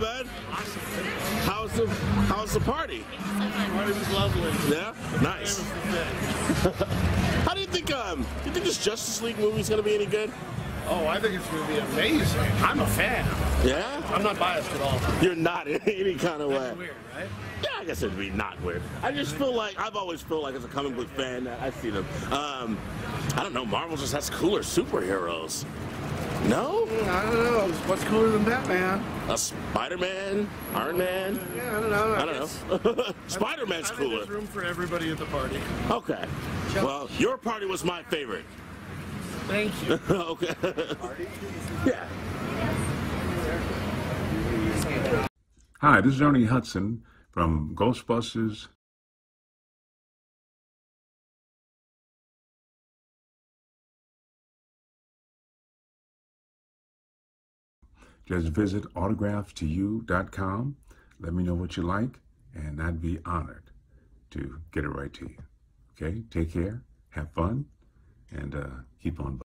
Man. How's the How's the party? Party was lovely. Yeah, nice. How do you think? Um, do you think this Justice League movie is gonna be any good? Oh, I think it's going to be amazing. I'm a fan. Yeah, I'm not biased at all. you're not in any kind of way. Weird, right? Yeah, I guess it'd be not weird. I just feel like I've always felt like as a comic book fan, I see them. Um, I don't know. Marvel just has cooler superheroes. No, I don't know. What's cooler than Batman? a Spider-Man, Iron Man. Yeah, I don't know. I don't know. Spider-Man's cooler. there's room for everybody at the party. Okay. Well, your party was my favorite. Thank you. okay. yeah. Hi, this is Ernie Hudson from Ghostbusters. Just visit autographstoyou.com. Let me know what you like, and I'd be honored to get it right to you. Okay, take care, have fun, and uh, keep on.